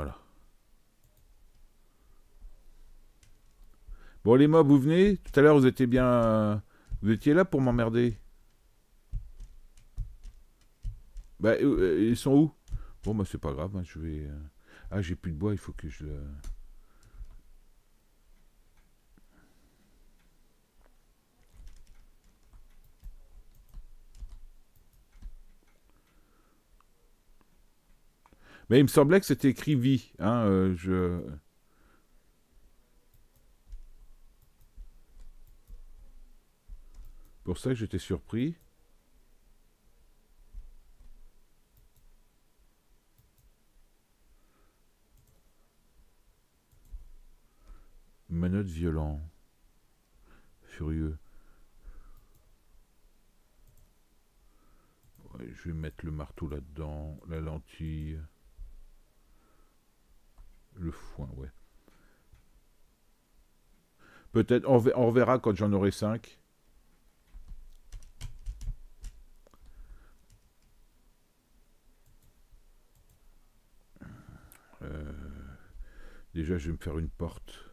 Voilà. Bon, les mobs, vous venez. Tout à l'heure, vous étiez bien... Vous étiez là pour m'emmerder. Bah, euh, ils sont où? Bon, bah, c'est pas grave, hein, je vais... euh, Ah, j'ai plus de bois, il faut que je le... Mais il me semblait que c'était écrit vie, hein, euh, je... Pour ça que j'étais surpris. Menottes violent. Furieux. Ouais, je vais mettre le marteau là-dedans, la lentille. Le foin, ouais. Peut-être, on, on reverra quand j'en aurai 5. déjà, je vais me faire une. Porte.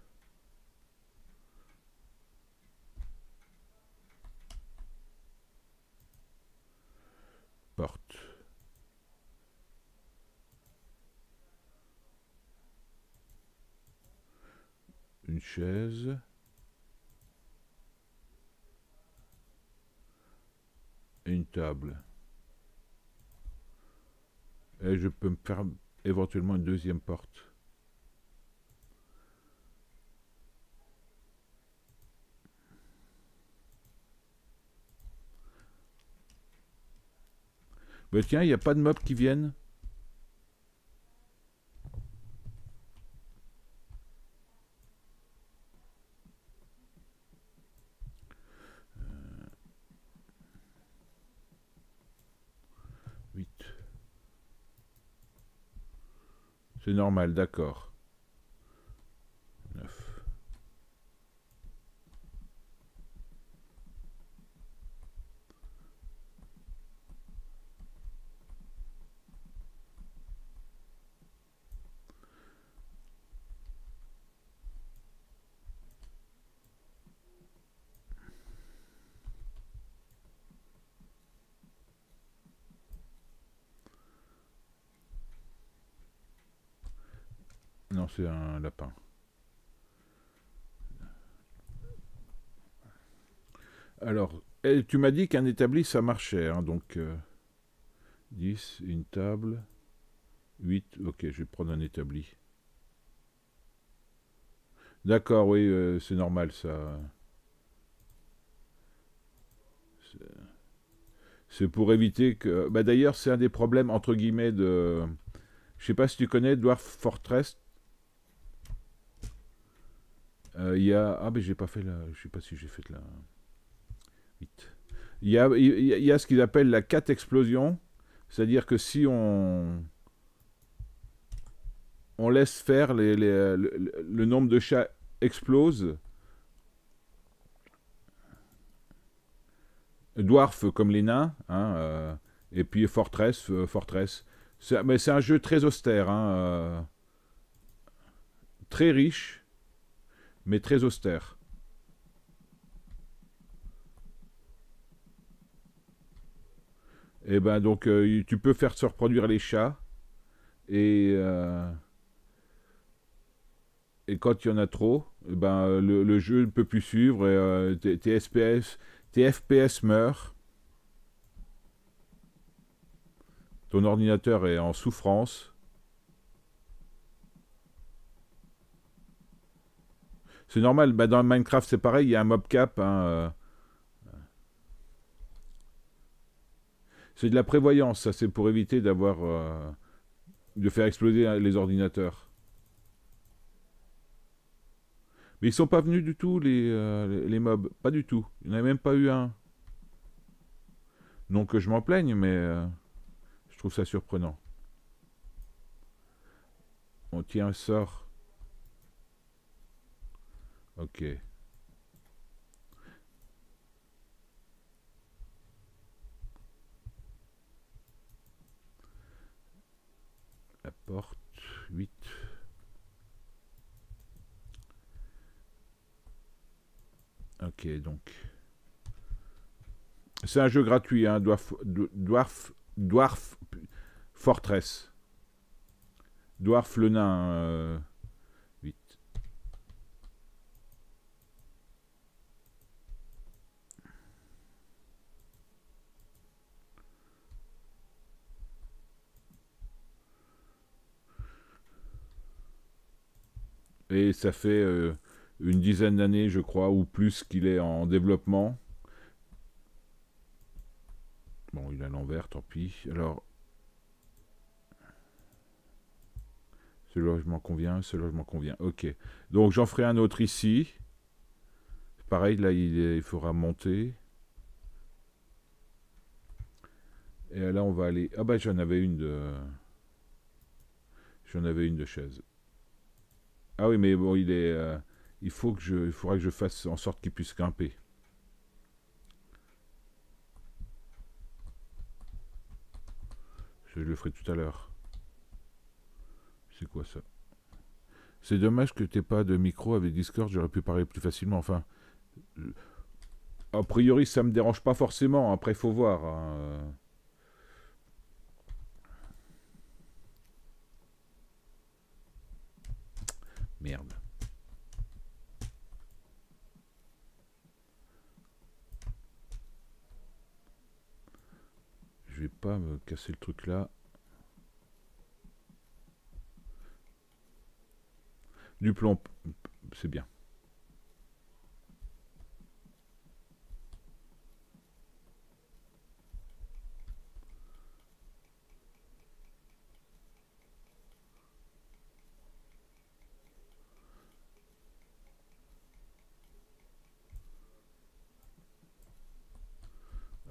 Une chaise. Et une table. Et je peux me faire éventuellement une deuxième porte. Bah tiens, il n'y a pas de mobs qui viennent. Euh, Huit. C'est normal, d'accord. Neuf. Non, un lapin. Alors, eh, tu m'as dit qu'un établi, ça marchait. hein, donc, euh, 10, une table. 8, ok, je vais prendre un établi. D'accord, oui, euh, c'est normal, ça. C'est pour éviter que... Bah, D'ailleurs, c'est un des problèmes, entre guillemets, de... Je sais pas si tu connais Dwarf Fortress. Euh, Il y a... Ah, mais j'ai pas fait la... Je sais pas si j'ai fait la... 8. Il y a, il y a- ce qu'ils appellent la 4 explosion. C'est-à-dire que si on... On laisse faire les, les- le, nombre de chats explose. Dwarf comme les nains. hein, euh, et puis Fortress. euh, Fortress. Mais c'est un jeu très austère. hein, euh, très riche. Mais très austère. Et ben donc euh, tu peux faire se reproduire les chats. Et, euh, et quand il y en a trop, eh ben, le, jeu ne peut plus suivre et euh, tes, tes FPS meurent. Ton ordinateur est en souffrance. C'est normal, bah, dans Minecraft c'est pareil, il y a un mob cap. hein, euh. C'est de la prévoyance, ça c'est pour éviter d'avoir... euh, de faire exploser les ordinateurs. Mais ils sont pas venus du tout, les, euh, les- mobs. Pas du tout. Il n'y en a même pas eu un. Non que je m'en plaigne, mais je trouve ça surprenant. On tient un sort. Ok. La porte. 8. Ok, donc. C'est un jeu gratuit, hein, Dwarf, Dwarf, Dwarf Fortress. Dwarf le nain. 8. Et ça fait euh, une dizaine d'années, je crois, ou plus qu'il est en développement. Bon, il a l'envers, tant pis. Alors, ce logement convient, ce logement convient. Ok. Donc, j'en ferai un autre ici. Pareil, là, il, faudra monter. Et là, on va aller... Ah bah, j'en avais une de... J'en avais une de chaise. Ah oui, mais bon, il est... Euh, il faut que je... Faudra que je fasse en sorte qu'il puisse grimper. Je le ferai tout à l'heure. C'est quoi ça? C'est dommage que t'aies pas de micro avec Discord, j'aurais pu parler plus facilement. Enfin, a priori, ça me dérange pas forcément. Après, faut voir. Hein. Merde. Je vais pas me casser le truc là. Du plomb, c'est bien.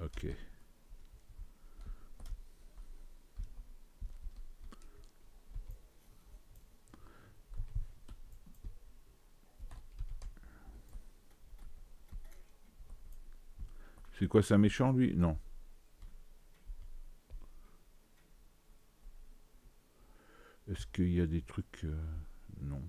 Ok. C'est quoi, c'est méchant, lui? Non. Est-ce qu'il y a des trucs... Euh, non.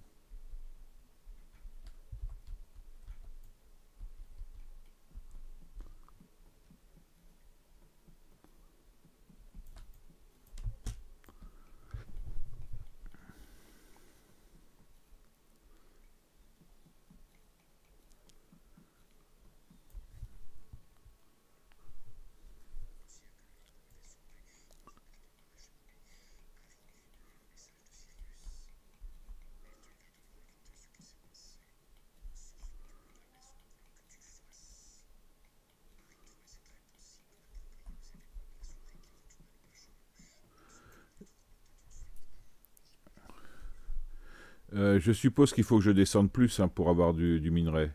Euh, je suppose qu'il faut que je descende plus hein, pour avoir du, du minerai.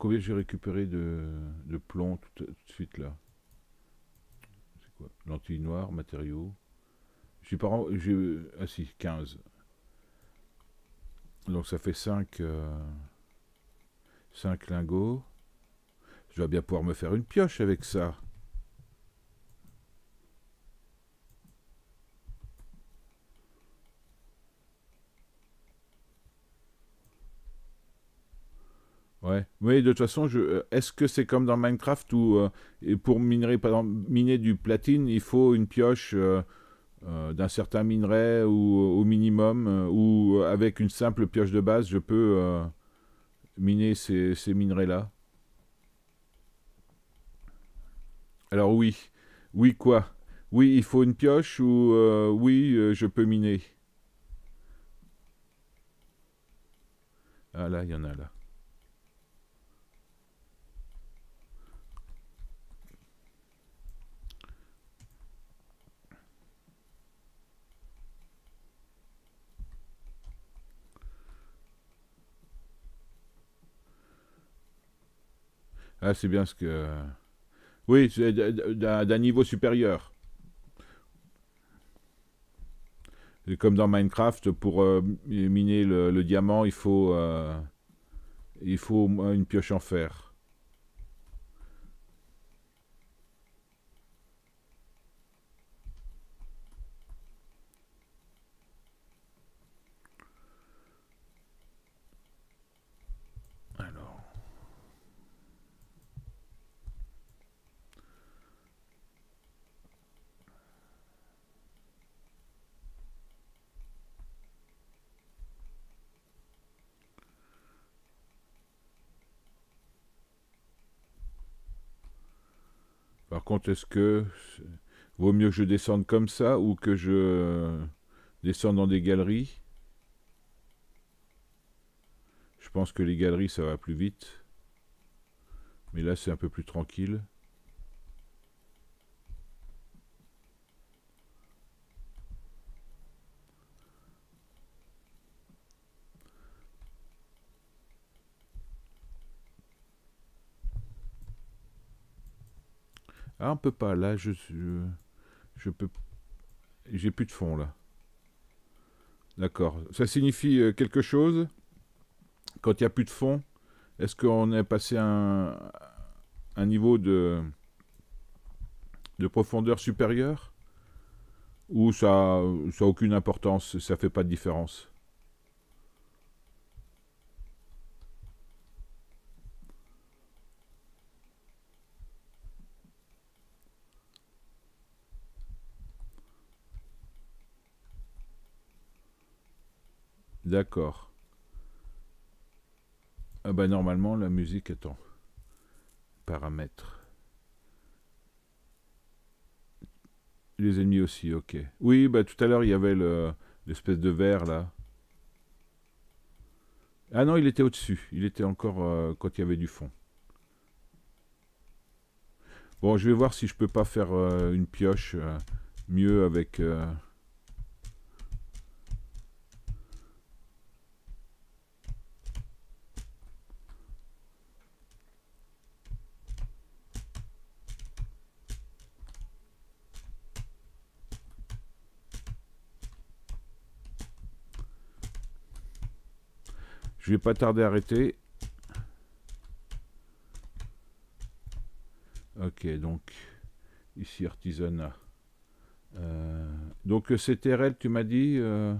Combien j'ai récupéré de, plomb tout, de suite là? C'est quoi? Lentilles noires, matériaux. J'ai pas j'ai ah si 15. Donc ça fait 5 5 euh, lingots. Je vais bien pouvoir me faire une pioche avec ça. Ouais. Oui, de toute façon. Euh, est-ce que c'est comme dans Minecraft où euh, pour miner, du platine, il faut une pioche euh, d'un certain minerai ou au minimum, ou avec une simple pioche de base, je peux miner ces, ces minerais-là? Alors oui, oui quoi? Oui, il faut une pioche ou oui, je peux miner Ah là, il y en a là. Ah, c'est bien ce que... Oui, c'est d'un niveau supérieur. comme dans Minecraft, pour euh, miner le, diamant, il faut, euh, il faut une pioche en fer. Par est-ce que vaut mieux que je descende comme ça ou que je descende dans des galeries? Je pense que les galeries, ça va plus vite. Mais là, c'est un peu plus tranquille. Ah, on peut pas. Là, je, je, je peux. J'ai plus de fond là. D'accord. Ça signifie euh, quelque chose? Quand il n'y a plus de fond Est-ce qu'on est passé à un, niveau de, de profondeur supérieure? Ou ça n'a aucune importance Ça fait pas de différence? D'accord. Ah bah normalement la musique est en paramètres. Les ennemis aussi, ok. Oui, bah tout à l'heure il y avait l'espèce de verre là. Ah non, il était au-dessus. Il était encore euh, quand il y avait du fond. Bon, je vais voir si je peux pas faire euh, une pioche euh, mieux avec... Je vais pas tarder à arrêter. Ok, donc ici artisanat. Euh, donc CTRL, tu m'as dit, euh,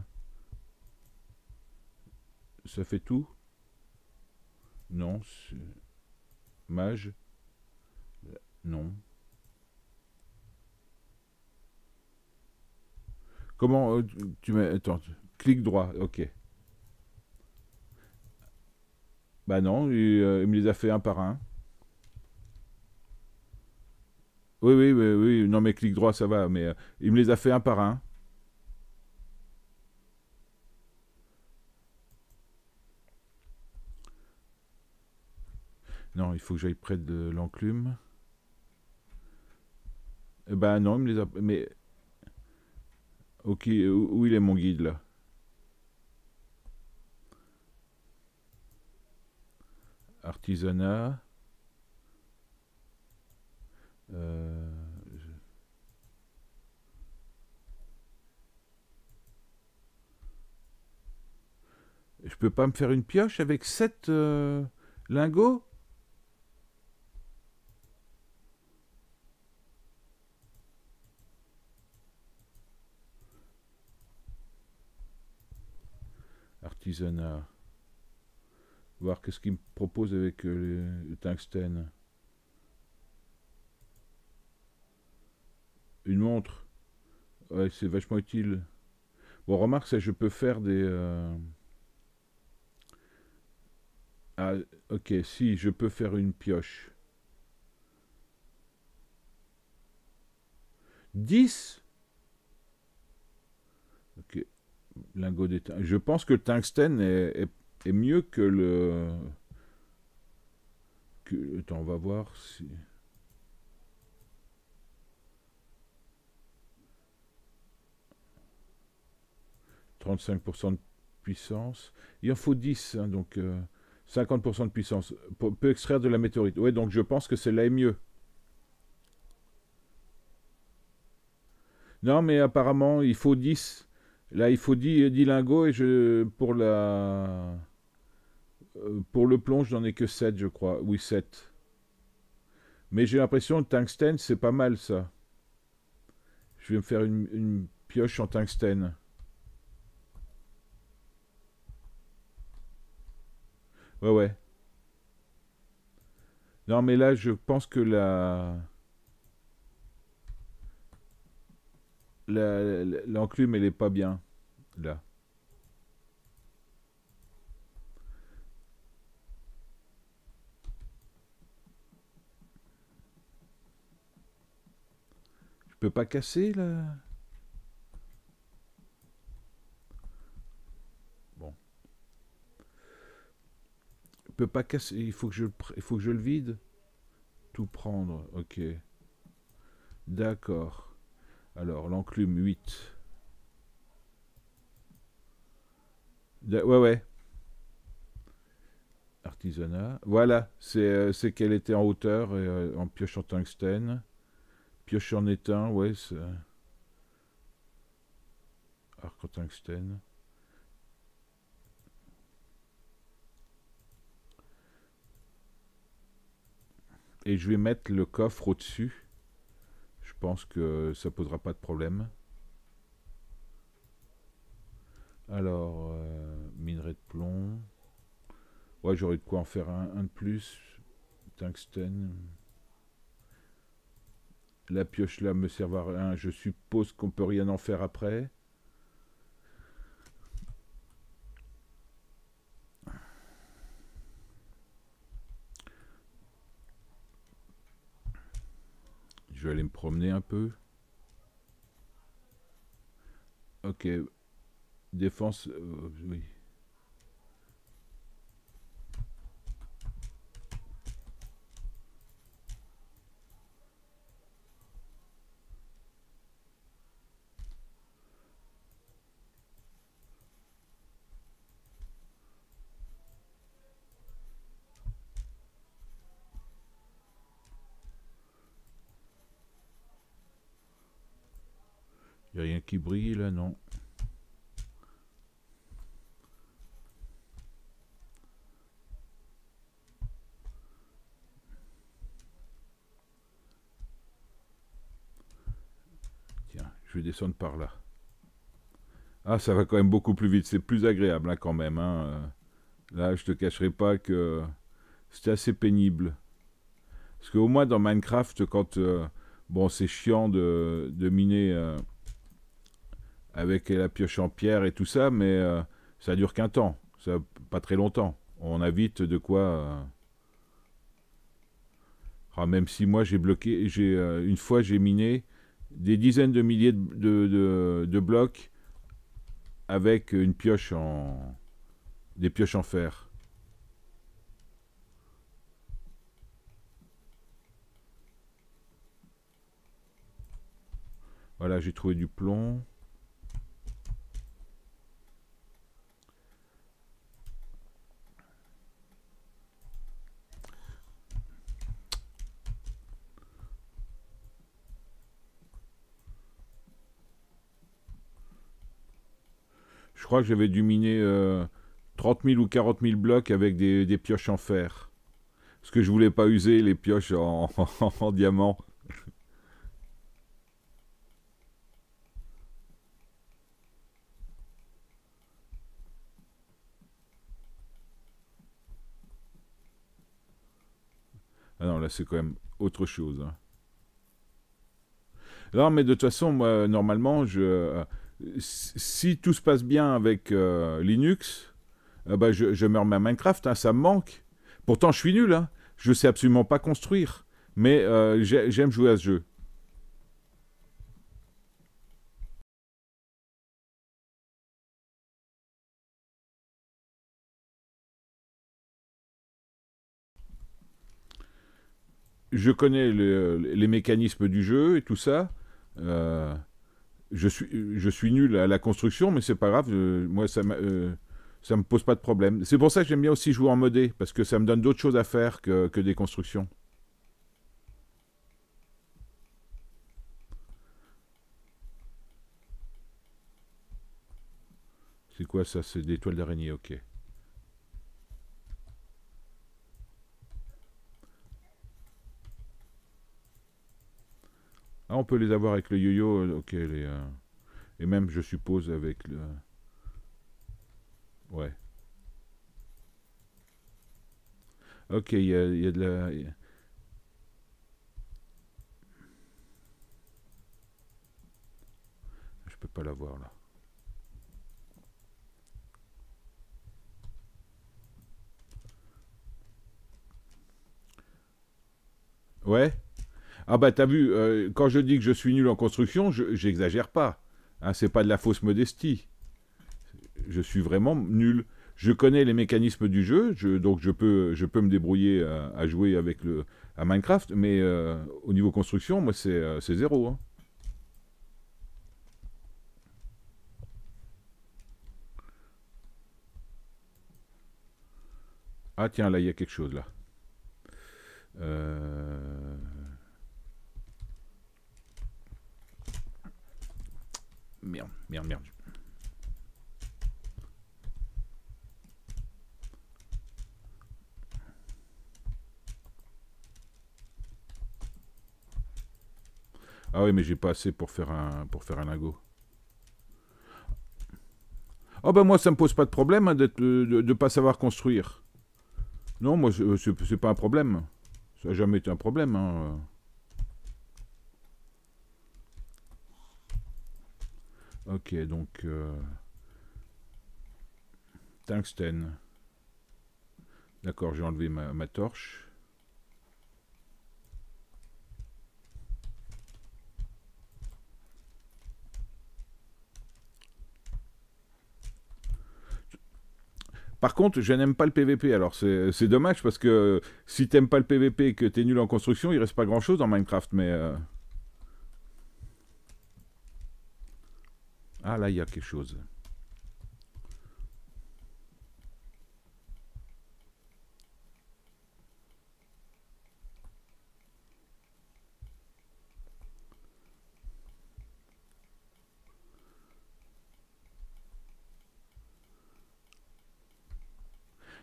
ça fait tout? Non. Mage Non. Comment euh, tu mets Attends, clic droit, ok. Bah non, euh, il, me les a fait un par un. Oui, oui, oui, oui. Non, mais clic droit, ça va. Mais euh, il me les a fait un par un. Non, il faut que j'aille près de l'enclume. Eh ben non, il me les a... Mais... Ok, où il est mon guide, là? Artisanat. Euh, je... peux pas me faire une pioche avec sept euh, lingots Artisanat. Voir qu'est-ce qu'il me propose avec euh, le, tungstène. Une montre. Ouais, c'est vachement utile. Bon, remarque, ça, je peux faire des... Euh, Ah, ok, si, je peux faire une pioche. 10 Ok. Lingot d'étain. Je pense que le tungstène est, mieux que le... Que... Attends, on va voir si... 35% de puissance. Il en faut 10, hein, donc 50% euh, de puissance. peut extraire de la météorite. Ouais, donc je pense que celle-là est mieux. Non, mais apparemment, il faut 10. Là, il faut 10, 10 lingots et je, pour la... Euh, pour le plomb, je n'en ai que 7, je crois. Oui, 7. Mais j'ai l'impression que tungstène, c'est pas mal, ça. Je vais me faire une, une pioche en tungstène. Ouais, ouais. Non, mais là, je pense que la... L'enclume, elle est pas bien. Là. Peux pas casser, là? Peux pas casser. Il faut que je, il faut que je le vide? Tout prendre. Ok. D'accord. Alors, l'enclume 8. ouais, ouais. Artisanat. Voilà. C'est euh, qu'elle était en hauteur et euh, en pioche en tungstène. Pioche en étain, ouais. Arc en tungstène. Et je vais mettre le coffre au-dessus. Je pense que ça posera pas de problème. Alors, euh, minerai de plomb. Ouais, j'aurais de quoi en faire un, de plus. Tungstène. La pioche là me sert à rien. Je suppose qu'on peut rien en faire après. Je vais aller me promener un peu. Ok. Défense, euh, oui. Il a rien qui brille là, non. Tiens, je vais descendre par là. Ah, ça va quand même beaucoup plus vite. C'est plus agréable hein, quand même. Hein. Là, je te cacherai pas que c'était assez pénible. Parce qu'au moins dans Minecraft, quand... Euh, bon, c'est chiant de, de miner... Euh, avec la pioche en pierre et tout ça, mais euh, ça dure qu'un temps, pas très longtemps. On a vite de quoi. Euh, ah, même si moi j'ai bloqué, j'ai euh, une fois j'ai miné des dizaines de milliers de, de, blocs avec une pioche en des pioches en fer. Voilà, j'ai trouvé du plomb. Crois que j'avais dû miner 30 000 ou 40 000 blocs avec des, pioches en fer. Parce que je voulais pas user les pioches en, diamant. Ah non, là c'est quand même autre chose. Hein. Non, mais de toute façon, moi, normalement, je, euh, si tout se passe bien avec euh, Linux, euh, bah, je, je, me remets à Minecraft, hein, ça me manque. Pourtant, je suis nul, hein. Je sais absolument pas construire. Mais euh, j'aime jouer à ce jeu. je connais les mécanismes du jeu et tout ça. Euh, je, suis, je suis nul à la construction, mais c'est pas grave. Euh, moi, ça, euh, ça me pose pas de problème. C'est pour ça que j'aime bien aussi jouer en modé, parce que ça me donne d'autres choses à faire que, que des constructions. C'est quoi ça? C'est des toiles d'araignée, ok. Ah, on peut les avoir avec le yo-yo, euh, ok. Les, euh, Et même, je suppose, avec le... Ouais. Ok, il y a, a, de la... Je peux pas la voir, là. Ouais ah bah t'as vu, euh, quand je dis que je suis nul en construction, j'exagère pas. Hein, c'est pas de la fausse modestie. Je suis vraiment nul. Je connais les mécanismes du jeu, donc je peux, me débrouiller à, jouer avec le, à Minecraft, mais euh, au niveau construction, moi c'est euh, zéro. Hein. Ah tiens, là il y a quelque chose là. Euh... Merde, merde, merde. Ah oui, mais j'ai pas assez pour faire un pour faire un lingot. Oh ben moi ça me pose pas de problème hein, de ne pas savoir construire. Non, moi c'est pas un problème. Ça n'a jamais été un problème. Hein. Ok, donc... Euh, tungstène. D'accord, j'ai enlevé ma, torche. Par contre, je n'aime pas le PVP. Alors, c'est dommage parce que si t'aimes pas le PVP et que t'es nul en construction, il reste pas grand chose dans Minecraft. Mais. Euh, Ah là, il y a quelque chose.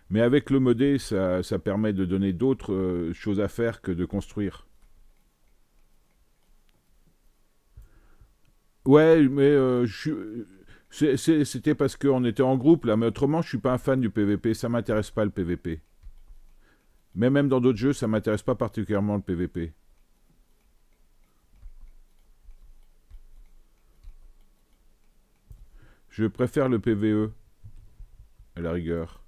Mais avec le modé, ça, permet de donner d'autres euh, choses à faire que de construire. Ouais, mais euh, c'était parce qu'on était en groupe là, mais autrement, je suis pas un fan du PVP. Ça m'intéresse pas le PVP. Mais même dans d'autres jeux, ça m'intéresse pas particulièrement le PVP. Je préfère le PVE, à la rigueur.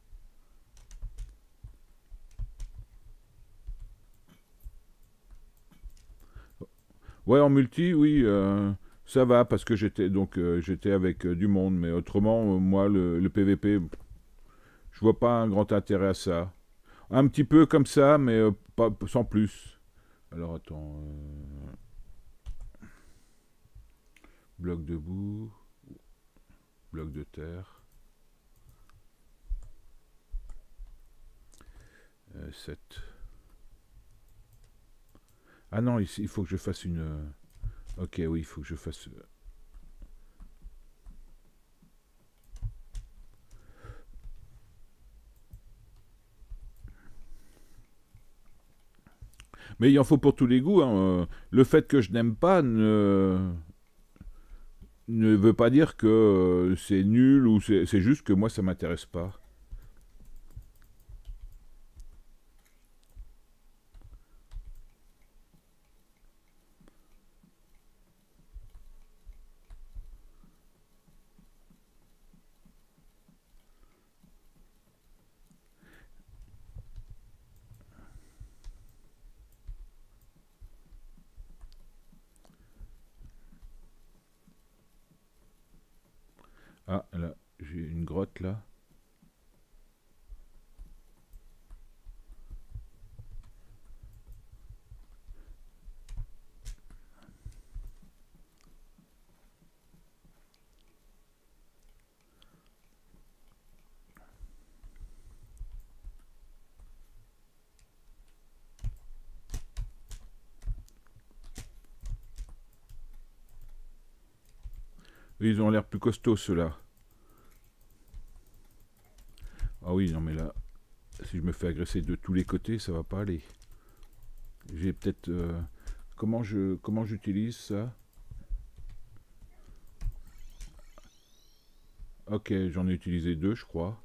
Ouais, en multi, oui. Euh, ça va parce que j'étais donc euh, j'étais avec euh, du monde, mais autrement, euh, moi, le, PVP, je vois pas un grand intérêt à ça. Un petit peu comme ça, mais pas sans plus. Alors attends. Bloc de boue. Bloc de terre. 7. Ah non, il faut que je fasse une... Ok, oui, il faut que je fasse... Euh, Mais il en faut pour tous les goûts. Hein. Euh, le fait que je n'aime pas ne... veut pas dire que euh, c'est nul ou c'est juste que moi ça m'intéresse pas. Note là Ils ont l'air plus costauds ceux-là. Ah oui, non mais là, si je me fais agresser de tous les côtés, ça va pas aller. J'ai peut-être... Euh, comment je comment j'utilise ça? Ok, j'en ai utilisé deux, je crois.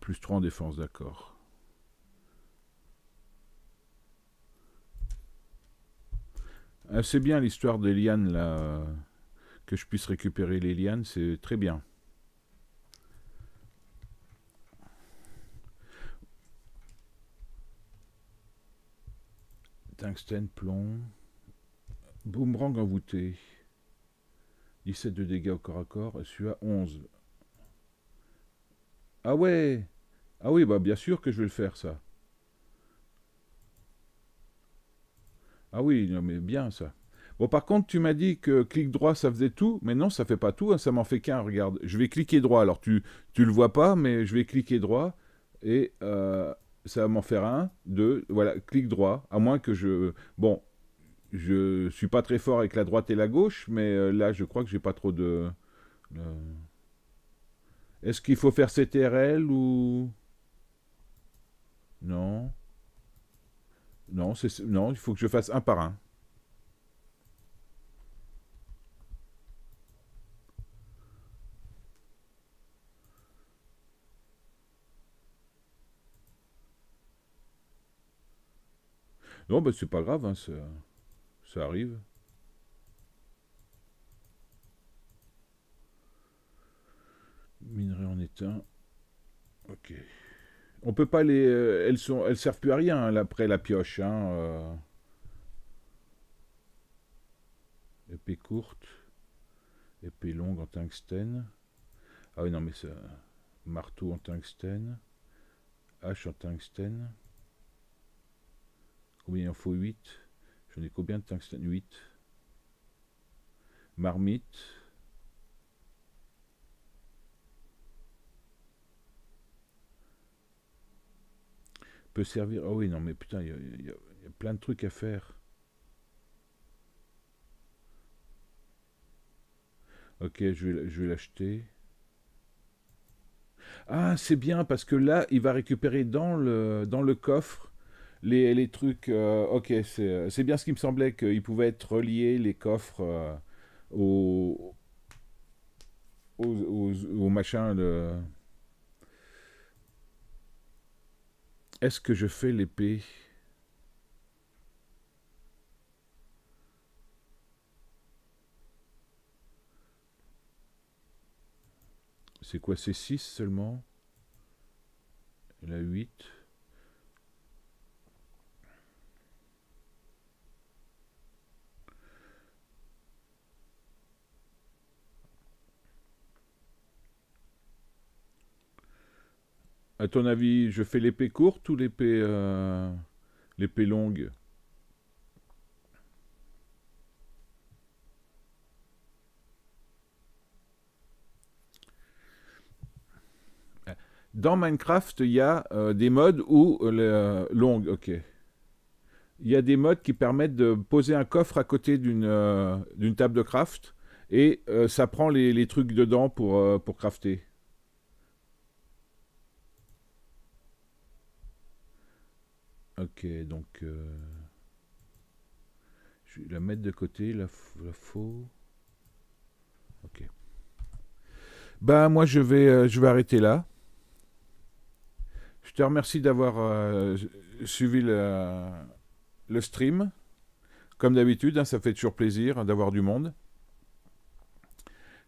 Plus 3 en défense, d'accord. Ah, c'est bien l'histoire des lianes, là. Que je puisse récupérer les lianes, c'est très bien. Tungstène, plomb. Boomerang envoûté. 17 de dégâts au corps à corps. Et celui-là, 11. Ah ouais Ah oui, bah bien sûr que je vais le faire, ça. Ah oui, mais bien, ça. Bon, par contre, tu m'as dit que clic droit, ça faisait tout, mais non, ça fait pas tout, hein, ça m'en fait qu'un, regarde. Je vais cliquer droit, alors tu, tu le vois pas, mais je vais cliquer droit, et euh, ça va m'en faire un, deux, voilà, clic droit, à moins que je... Bon, je suis pas très fort avec la droite et la gauche, mais euh, là, je crois que j'ai pas trop de... Est-ce qu'il faut faire CTRL ou... Non. Non, non, il faut que je fasse un par un. Non, bah c'est pas grave, hein, ça, ça arrive. Minerai en éteint. Ok. On peut pas les. Euh, elles sont, elles servent plus à rien hein, après la pioche. Hein, euh. Épée courte. Épée longue en tungstène. Ah oui, non, mais ça. Marteau en tungstène. Hache en tungstène. Combien il en faut? 8 J'en ai combien de tungstène? 8. Marmite. Servir. Oh oui, non, mais putain, il y, a plein de trucs à faire. Ok, je vais, je vais l'acheter. Ah, c'est bien parce que là, il va récupérer dans le, dans le coffre les, les trucs. Euh, ok, c'est bien ce qui me semblait qu'il pouvait être relié, les coffres, euh, au, au, au, machin. Le, Est-ce que je fais l'épée? C'est quoi C'est 6 seulement? La 8 À ton avis, je fais l'épée courte ou l'épée euh, longue? Dans Minecraft, il y a euh, des modes où euh, longue, ok. Il y a des modes qui permettent de poser un coffre à côté d'une table de craft et ça prend les, trucs dedans pour crafter. Ok, donc euh, je vais la mettre de côté, la, faux. Ok. Ben moi je vais, euh, je vais arrêter là. Je te remercie d'avoir euh, suivi le, stream. Comme d'habitude, hein, ça fait toujours plaisir d'avoir du monde.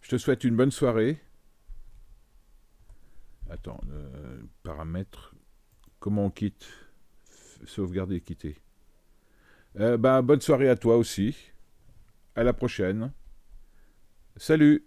Je te souhaite une bonne soirée. Attends, paramètres. Comment on quitte? sauvegarder et quitter. Eh ben, bonne soirée à toi aussi. À la prochaine. Salut